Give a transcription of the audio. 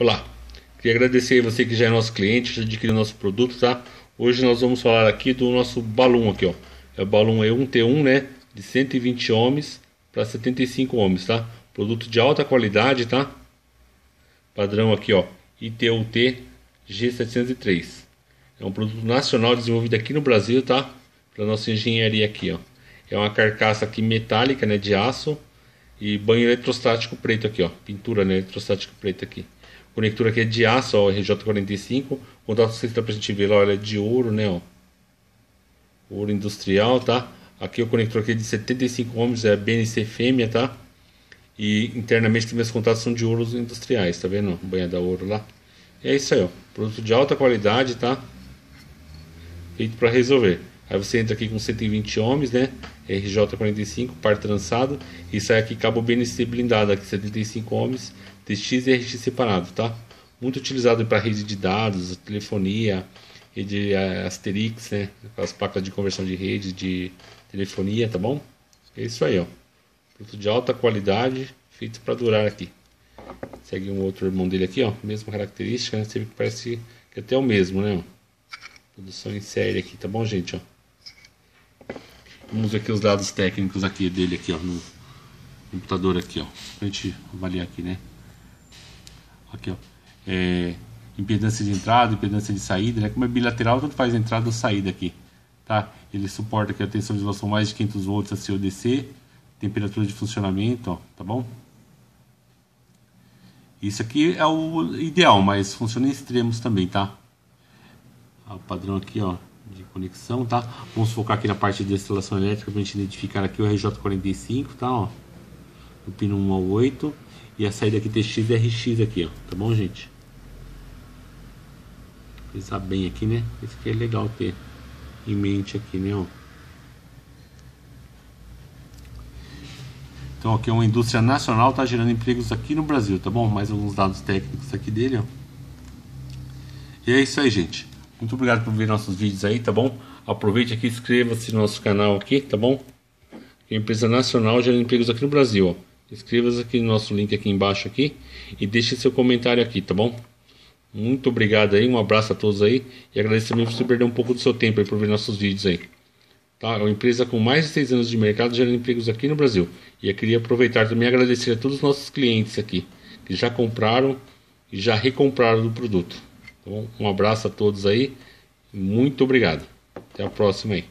Olá, queria agradecer a você que já é nosso cliente, já adquiriu nosso produto, tá? Hoje nós vamos falar aqui do nosso balão aqui, ó. É o balão E1T1, né? De 120 ohms para 75 ohms, tá? Produto de alta qualidade, tá? Padrão aqui, ó. ITUT G703. É um produto nacional desenvolvido aqui no Brasil, tá? Para nossa engenharia aqui, ó. É uma carcaça aqui metálica, né? De aço e banho eletrostático preto aqui, ó. Pintura né, eletrostática preta aqui. Conector aqui é de aço, ó, RJ45. Contato central pra gente ver lá, olha, é de ouro, né, ó. Ouro industrial, tá? Aqui o conector aqui é de 75 ohms, é BNC fêmea, tá? E internamente também os contatos são de ouros industriais, tá vendo? Banha da ouro lá. E é isso aí, ó. Produto de alta qualidade, tá? Feito para resolver. Aí você entra aqui com 120 ohms, né? RJ45, par trançado. E sai aqui cabo BNC blindado, aqui 75 ohms, TX e RX separado, tá? Muito utilizado para rede de dados, telefonia, rede eh, Asterix, né? As placas de conversão de rede, de telefonia, tá bom? É isso aí, ó. Produto de alta qualidade, feito para durar aqui. Segue um outro irmão dele aqui, ó. Mesma característica, né? Você vê que parece que é até o mesmo, né? Produção em série aqui, tá bom, gente? Ó. Vamos ver aqui os dados técnicos aqui dele aqui, ó, no computador aqui, ó. Pra gente avaliar aqui, né? Aqui, ó. É, impedância de entrada, impedância de saída, né? Como é bilateral, tanto faz entrada ou saída aqui, tá? Ele suporta aqui a tensão de isolação mais de 500 volts a CODC, temperatura de funcionamento, ó, tá bom? Isso aqui é o ideal, mas funciona em extremos também, tá? O padrão aqui, ó, de conexão, tá? Vamos focar aqui na parte de instalação elétrica para a gente identificar aqui o RJ45, tá? Ó, o pino 1 ao 8 e a saída aqui TX e RX aqui, ó, tá bom, gente? Pensar bem aqui, né? Esse aqui é legal ter em mente aqui, né? Ó. Então aqui é uma indústria nacional, tá gerando empregos aqui no Brasil, tá bom? Mais alguns dados técnicos aqui dele, ó. E é isso aí, gente. Muito obrigado por ver nossos vídeos aí, tá bom? Aproveite aqui, inscreva-se no nosso canal aqui, tá bom? É empresa nacional gerando empregos aqui no Brasil, ó. Inscreva-se aqui no nosso link aqui embaixo aqui e deixe seu comentário aqui, tá bom? Muito obrigado aí, um abraço a todos aí e agradeço também por você perder um pouco do seu tempo aí por ver nossos vídeos aí. Tá? É uma empresa com mais de 6 anos de mercado gerando empregos aqui no Brasil. E eu queria aproveitar também e agradecer a todos os nossos clientes aqui que já compraram e já recompraram do produto. Então, um abraço a todos aí. Muito obrigado. Até a próxima aí.